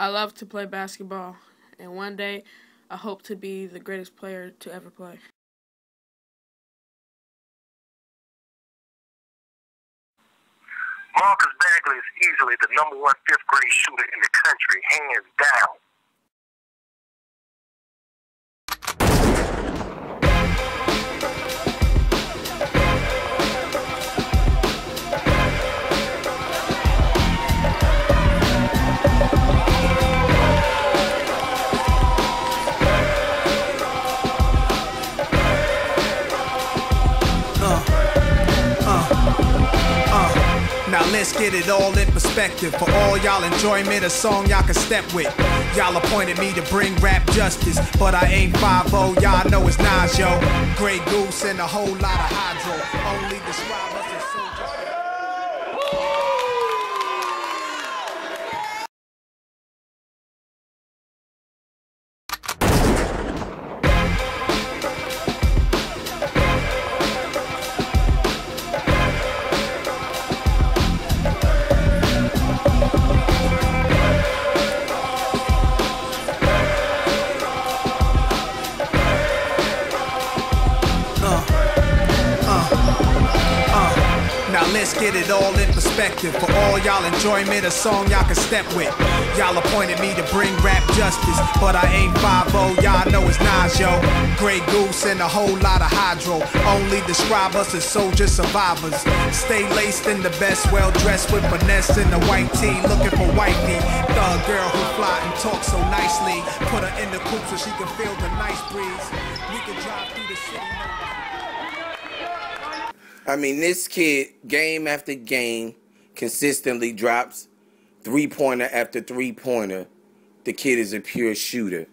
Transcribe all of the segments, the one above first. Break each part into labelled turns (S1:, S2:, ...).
S1: I love to play basketball, and one day I hope to be the greatest player to ever play.
S2: Marcus Bagley is easily the number one fifth grade shooter in the country, hands down.
S3: Let's get it all in perspective. For all y'all enjoyment, a song y'all can step with. Y'all appointed me to bring rap justice, but I ain't 5 y'all know it's Nas, yo. Grey Goose and a whole lot of hydro. Only describe us as soldiers. Let's get it all in perspective. For all y'all enjoyment, a song y'all can step with. Y'all appointed me to bring rap justice, but I ain't 5 y'all know it's Nas, yo. Grey Goose and a whole lot of hydro. Only describe us as soldier survivors. Stay laced in the best, well dressed with finesse in the white tee, looking for wifey. Thug girl who fly and talk so nicely. Put her in the coupe so she can feel the nice breeze. We can drive through the city.
S4: I mean, this kid, game after game, consistently drops three pointer after three pointer. The kid is a pure shooter.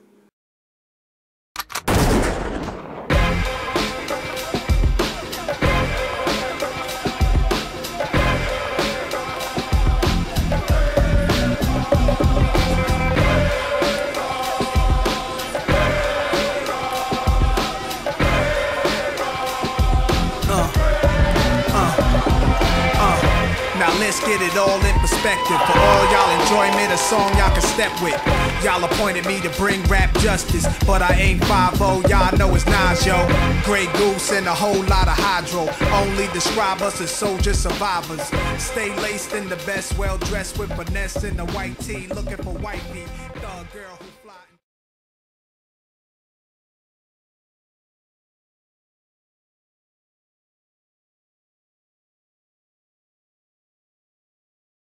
S3: Let's get it all in perspective. For all y'all enjoyment, a song y'all can step with. Y'all appointed me to bring rap justice, but I ain't 5 y'all know it's Nas, yo. Grey Goose and a whole lot of hydro. Only describe us as soldier survivors. Stay laced in the best, well dressed with finesse in the white tee, looking for white meat. Thug girl who